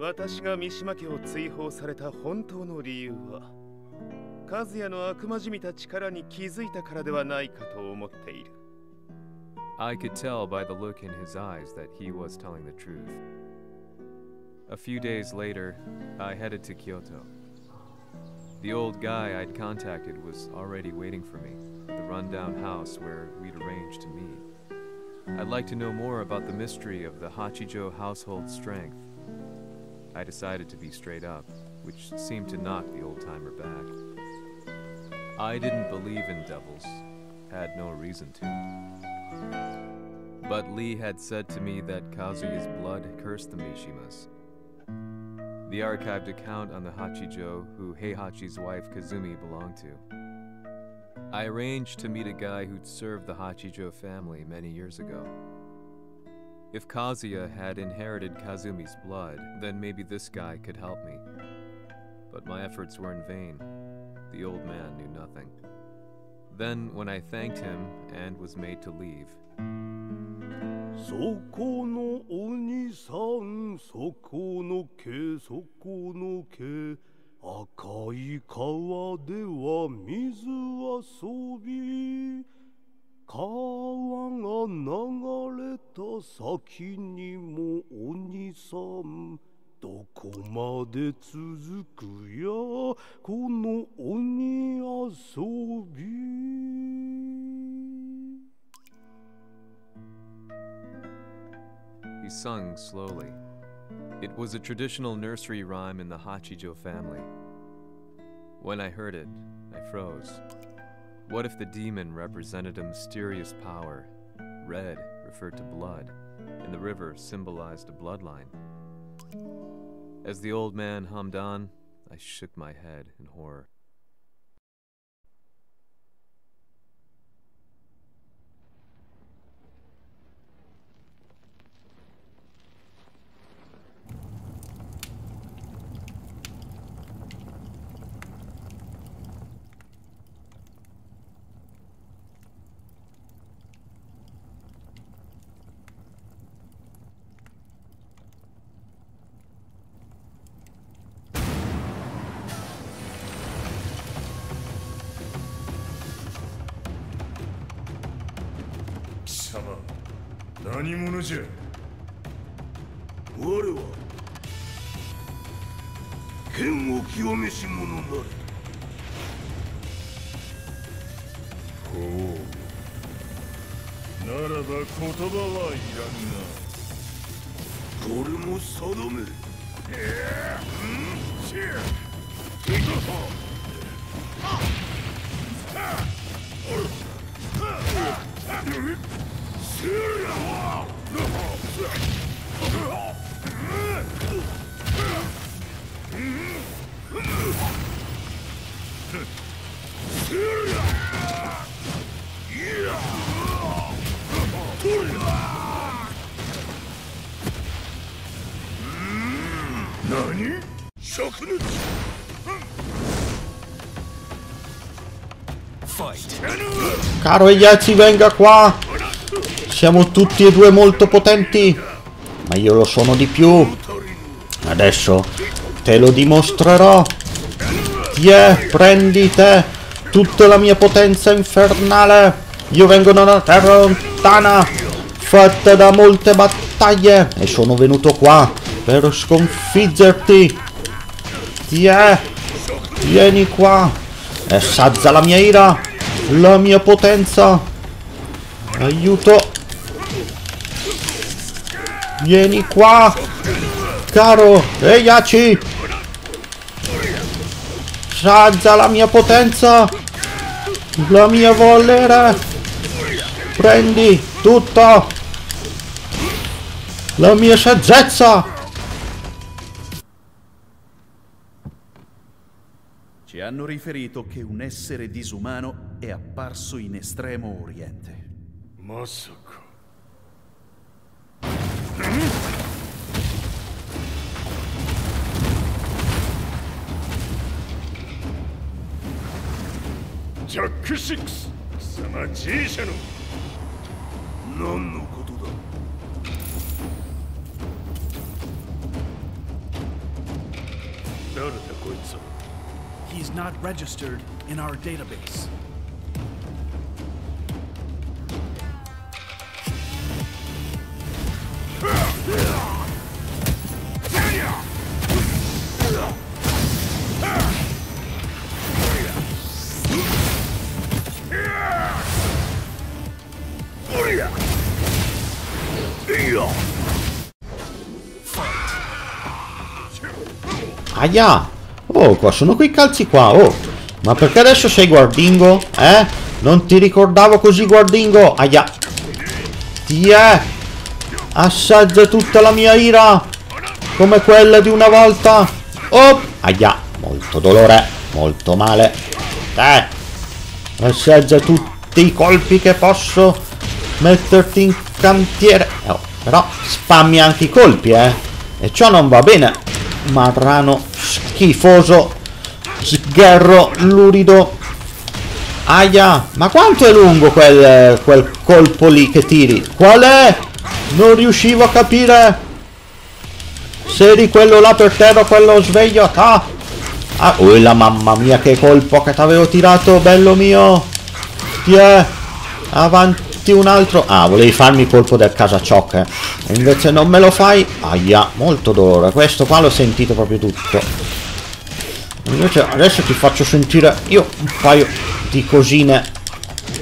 私が三島家を追放された本当の理由は和也の悪魔じみた力に気づいたからではないかと思っている I could tell by the look in his eyes that he was telling the truth. A few days later, I headed to Kyoto. The old guy I'd contacted was already waiting for me at the rundown house where we'd arranged to meet. I'd like to know more about the mystery of the Hachijo household strength. I decided to be straight up, which seemed to knock the old timer back. I didn't believe in devils, had no reason to. But Lee had said to me that Kazuya's blood cursed the Mishimas. The archived account on the Hachijo who Heihachi's wife Kazumi belonged to. I arranged to meet a guy who'd served the Hachijo family many years ago. If Kazuya had inherited Kazumi's blood, then maybe this guy could help me. But my efforts were in vain. The old man knew nothing. Then, when I thanked him and was made to leave, そこのお兄さんそこの毛そこの毛赤い川では水遊び 川が流れた先にもお兄さんどこまで続くやこの鬼遊び he sung slowly. It was a traditional nursery rhyme in the Hachijo family. When I heard it, I froze. What if the demon represented a mysterious power? Red referred to blood, and the river symbolized a bloodline. As the old man hummed on, I shook my head in horror. Sama, 何者じゃ？我は剣を清めし者なり。ほう。ならば言葉はいらんな。これも定め何灼熱 Caro Heihachi, venga qua! Siamo tutti e due molto potenti, ma io lo sono di più. Adesso te lo dimostrerò. Tiè, prendi te tutta la mia potenza infernale. Io vengo da una terra lontana, fatta da molte battaglie, e sono venuto qua per sconfiggerti. Tiè, vieni qua e assaggia la mia ira, la mia potenza. Aiuto. Vieni qua! Caro! Egliaci! Saggia la mia potenza! La mia volere! Prendi tutto! La mia saggezza! Ci hanno riferito che un essere disumano è apparso in estremo oriente. Mosoko. ジャック6貴様 He's not registered in our database. Aia! Oh, qua sono quei calzi qua, oh! Ma perché adesso sei guardingo? Eh? Non ti ricordavo così guardingo! Aia! Ti è! Assaggia tutta la mia ira! Come quella di una volta! Oh! Aia! Molto dolore! Molto male! Eh! Assaggia tutti i colpi che posso metterti in cantiere! Oh, però spammi anche i colpi, eh! E ciò non va bene! Marrano schifoso sgherro lurido. Aia ma quanto è lungo quel, quel colpo lì che tiri? Qual è? Non riuscivo a capire. Se eri quello là per terra quello sveglio ah, ah oh la mamma mia che colpo che t'avevo tirato bello mio. Ti è? Avanti un altro... Ah, volevi farmi colpo del casacciocca. Eh. E invece non me lo fai. Aia, molto dolore. Questo qua l'ho sentito proprio tutto. Invece adesso ti faccio sentire io un paio di cosine.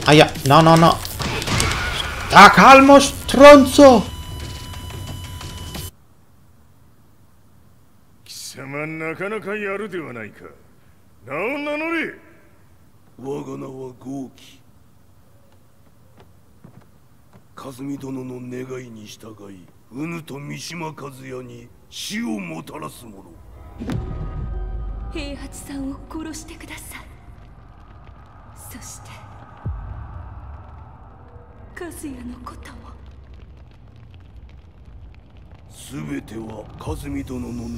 Aia, no, no, no. Ah, calmo, stronzo! 貴様なかなかやるではないか名を名乗れ我が名は豪輝 和美殿の願いに従いうぬと三島和也に死をもたらす者。平八さんを殺してください。そして和也のことも全ては和美殿の願い。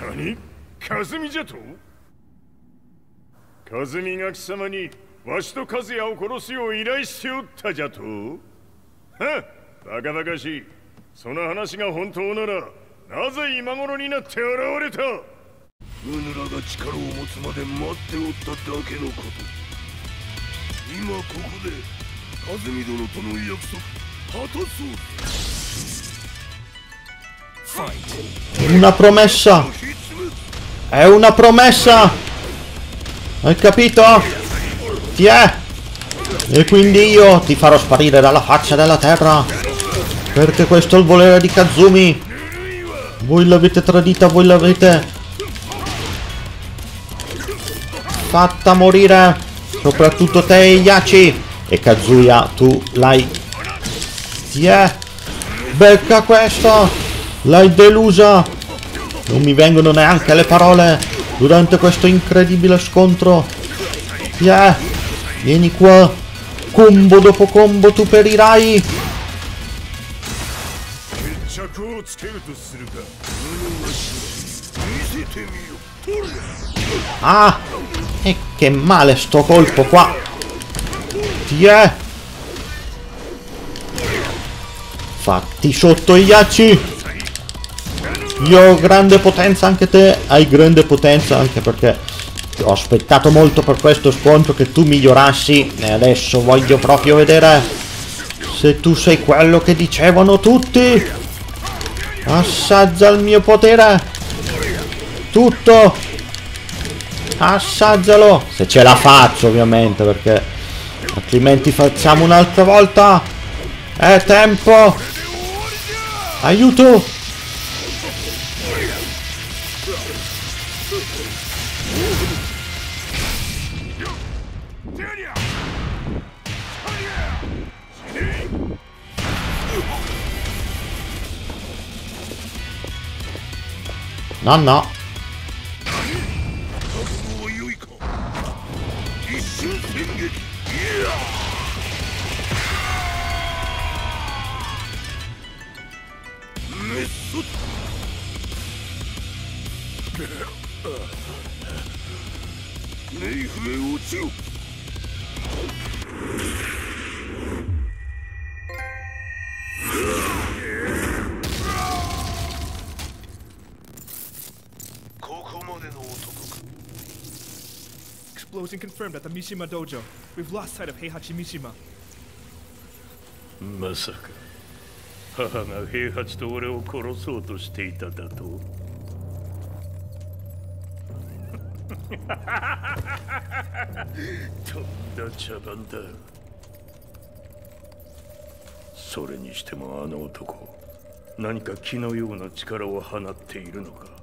何？和美じゃと？和美が貴様にわしと和也を殺すよう依頼しておったじゃとはバカバカしいその話が本当ならなぜ今頃になって現れた？うぬらが力を持つまで待っておっただけのこと今ここで和美殿との約束果たそう Una promessa! È una promessa! Hai capito? Ti è! E quindi io ti farò sparire dalla faccia della terra! Perché questo è il volere di Kazumi! Voi l'avete tradita, voi l'avete... Fatta morire! Soprattutto te, Yachi! E Kazuya, tu l'hai... È! Becca questo! L'hai delusa! Non mi vengono neanche le parole durante questo incredibile scontro. Yeah. Vieni qua. Combo dopo combo tu perirai. Ah! E che male sto colpo qua. Tiè. Fatti sotto i ghiacci. Io ho grande potenza, anche te hai grande potenza, anche perché ho aspettato molto per questo scontro che tu migliorassi e adesso voglio proprio vedere se tu sei quello che dicevano tutti. Assaggia il mio potere. Tutto. Assaggialo. Se ce la faccio ovviamente perché altrimenti facciamo un'altra volta. È tempo. Aiuto. なんな？Explosion confirmed at the Mishima Dojo. We've lost sight of Heihachi Mishima. まさか母が平八と俺を殺そうとしていただととんだ茶番だそれにしてもあの男何か気のような力を放っているのか